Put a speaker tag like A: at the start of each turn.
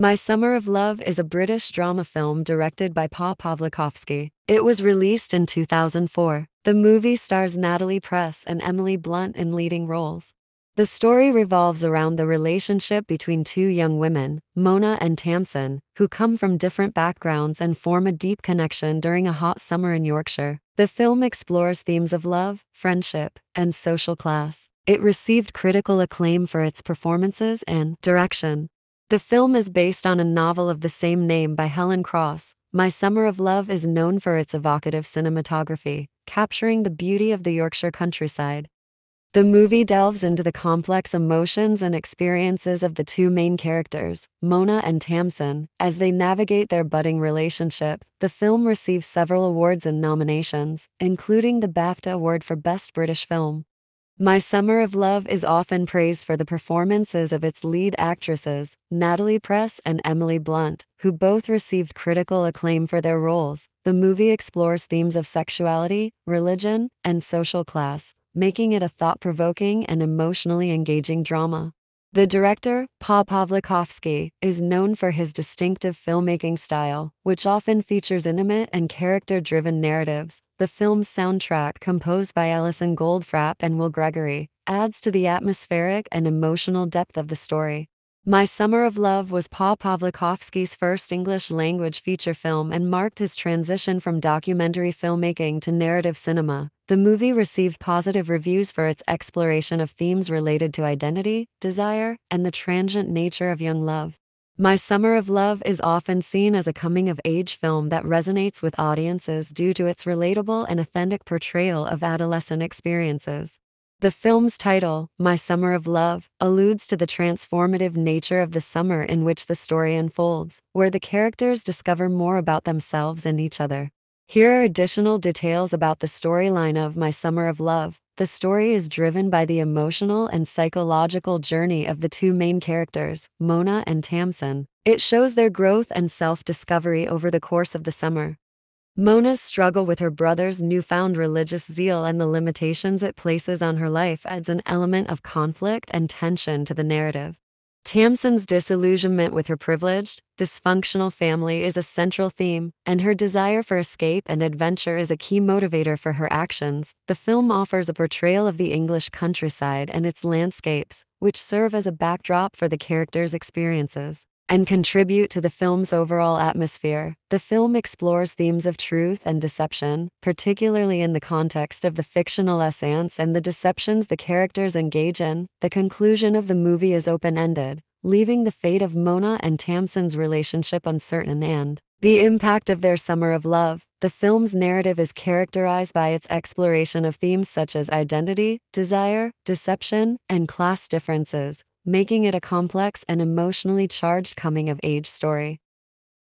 A: My Summer of Love is a British drama film directed by Pa Pawlikowski. It was released in 2004. The movie stars Natalie Press and Emily Blunt in leading roles. The story revolves around the relationship between two young women, Mona and Tamsin, who come from different backgrounds and form a deep connection during a hot summer in Yorkshire. The film explores themes of love, friendship, and social class. It received critical acclaim for its performances and direction. The film is based on a novel of the same name by Helen Cross. My Summer of Love is known for its evocative cinematography, capturing the beauty of the Yorkshire countryside. The movie delves into the complex emotions and experiences of the two main characters, Mona and Tamsin, as they navigate their budding relationship. The film received several awards and nominations, including the BAFTA Award for Best British Film. My Summer of Love is often praised for the performances of its lead actresses, Natalie Press and Emily Blunt, who both received critical acclaim for their roles. The movie explores themes of sexuality, religion, and social class, making it a thought provoking and emotionally engaging drama. The director, Pa Pawlikowski, is known for his distinctive filmmaking style, which often features intimate and character driven narratives. The film's soundtrack, composed by Alison Goldfrapp and Will Gregory, adds to the atmospheric and emotional depth of the story. My Summer of Love was Pa Pawlikowski's first English language feature film and marked his transition from documentary filmmaking to narrative cinema. The movie received positive reviews for its exploration of themes related to identity, desire, and the transient nature of young love. My Summer of Love is often seen as a coming of age film that resonates with audiences due to its relatable and authentic portrayal of adolescent experiences. The film's title, My Summer of Love, alludes to the transformative nature of the summer in which the story unfolds, where the characters discover more about themselves and each other. Here are additional details about the storyline of My Summer of Love. The story is driven by the emotional and psychological journey of the two main characters, Mona and Tamsin. It shows their growth and self discovery over the course of the summer. Mona's struggle with her brother's newfound religious zeal and the limitations it places on her life adds an element of conflict and tension to the narrative. Tamsin's disillusionment with her privileged, dysfunctional family is a central theme, and her desire for escape and adventure is a key motivator for her actions. The film offers a portrayal of the English countryside and its landscapes, which serve as a backdrop for the characters' experiences and contribute to the film's overall atmosphere. The film explores themes of truth and deception, particularly in the context of the fictional Essaence and the deceptions the characters engage in. The conclusion of the movie is open ended, leaving the fate of Mona and Tamsin's relationship uncertain and the impact of their summer of love. The film's narrative is characterized by its exploration of themes such as identity, desire, deception, and class differences, making it a complex and emotionally charged coming of age story.